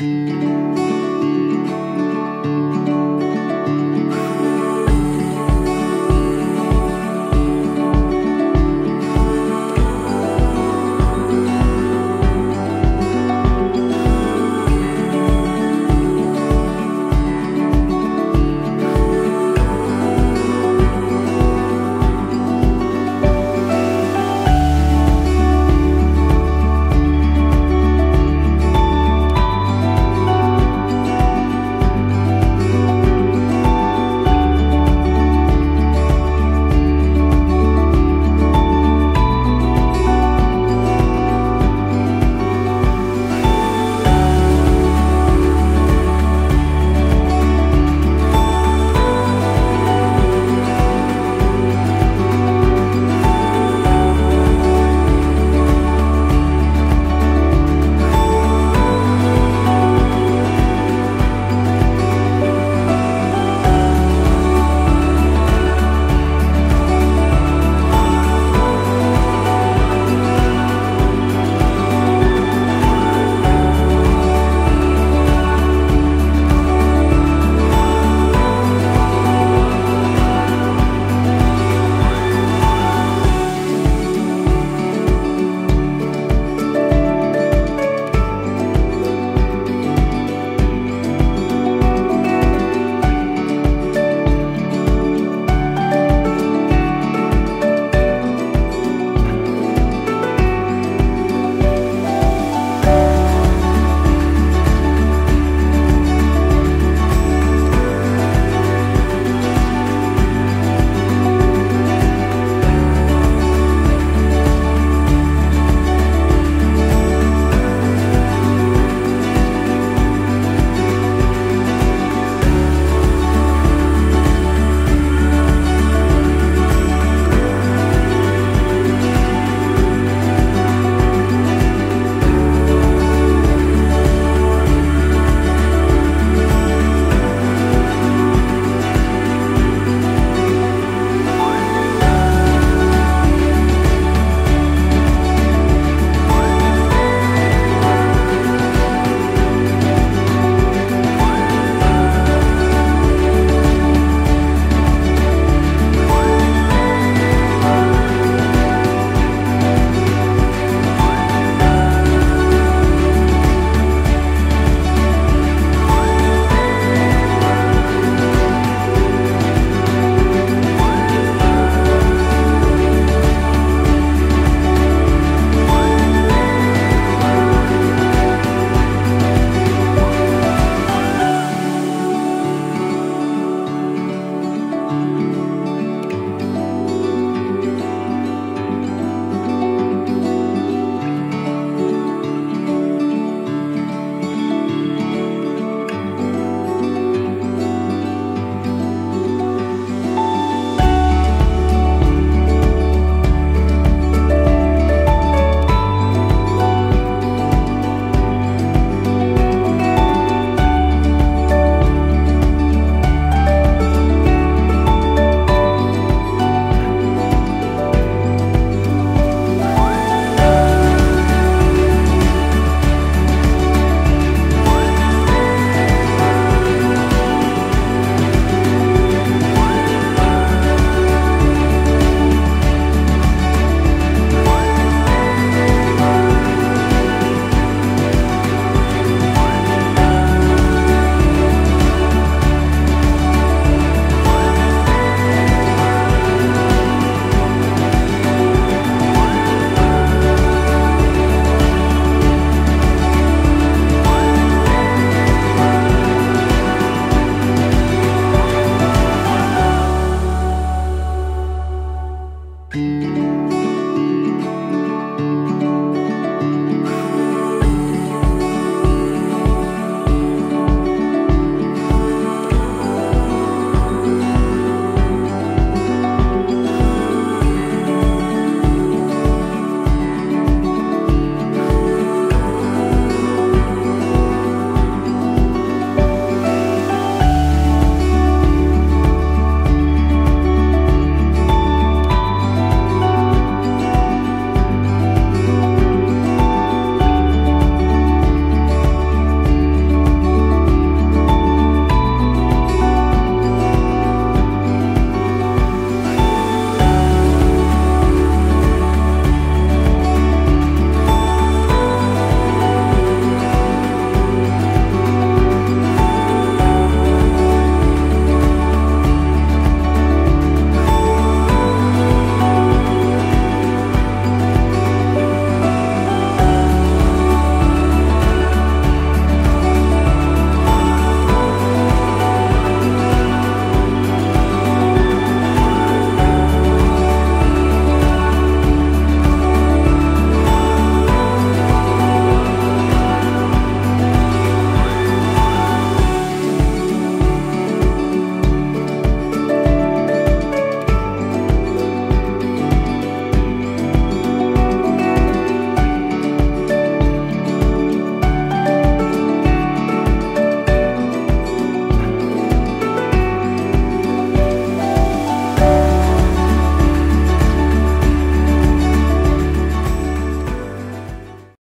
Música